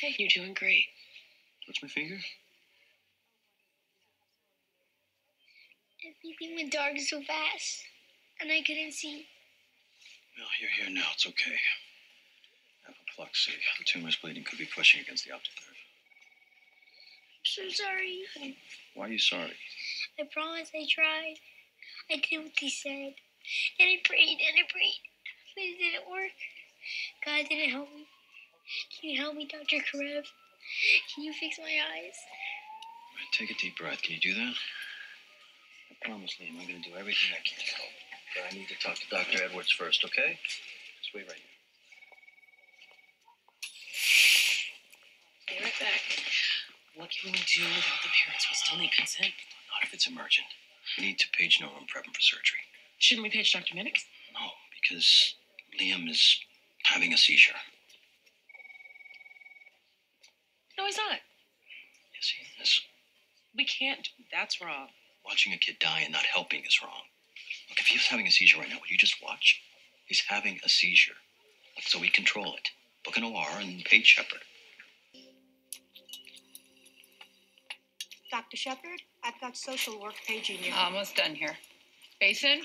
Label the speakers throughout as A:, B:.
A: Hey, you're doing great.
B: Touch my finger.
C: Everything went dark so fast, and I couldn't see.
B: Well, you're here now. It's okay. Apoplexy. The tumor's bleeding. Could be pushing against the optic nerve.
C: I'm so sorry.
B: Why are you sorry?
C: I promise I tried. I did what they said. And I prayed and I prayed. But it didn't work. God didn't help me. Can you help me, Dr. Karev? Can you fix my eyes?
B: All right, take a deep breath. Can you do that? I promise, Liam, I'm going to do everything I can to help. But I need to talk to Dr. Edwards first, okay? Just wait right here.
A: Be right back. What can we do without the parents? We still need consent.
B: Not if it's emergent. We need to page neuro and prep him for surgery.
A: Shouldn't we page Dr. Minnick?
B: No, because Liam is having a seizure.
A: No, he's not.
B: Yes, he is.
A: We can't. That's wrong.
B: Watching a kid die and not helping is wrong. Look, if he was having a seizure right now, would you just watch? He's having a seizure. Look, so we control it. Book an OR and page Shepard.
D: Dr. Shepard, I've got social work paging you.
E: Almost done here. Basin?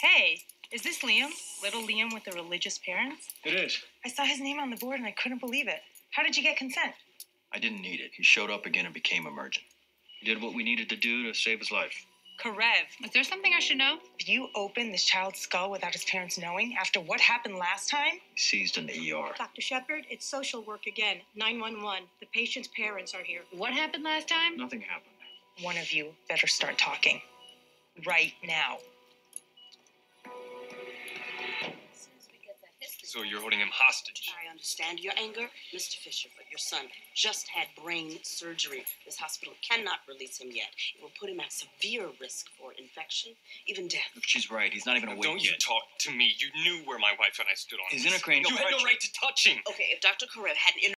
D: hey, is this Liam? Little Liam with the religious parents?
B: It is.
D: I saw his name on the board and I couldn't believe it. How did you get consent?
B: I didn't need it. He showed up again and became emergent. He did what we needed to do to save his life.
D: Karev,
E: Is there something I should know?
D: if you open this child's skull without his parents knowing after what happened last time?
B: He seized in the ER.
F: Dr. Shepard, it's social work again. 911. The patient's parents are here.
E: What happened last time?
B: Nothing happened.
D: One of you better start talking. Right now.
G: So you're holding him hostage.
H: I understand your anger, Mr. Fisher, but your son just had brain surgery. This hospital cannot release him yet. It will put him at severe risk for infection, even death.
B: Look, she's right. He's not even awake
G: Don't you talk to me. You knew where my wife and I stood on
B: His
G: this.
B: inner cranial
G: You had no right to touch him.
H: Okay, if Dr. Karev hadn't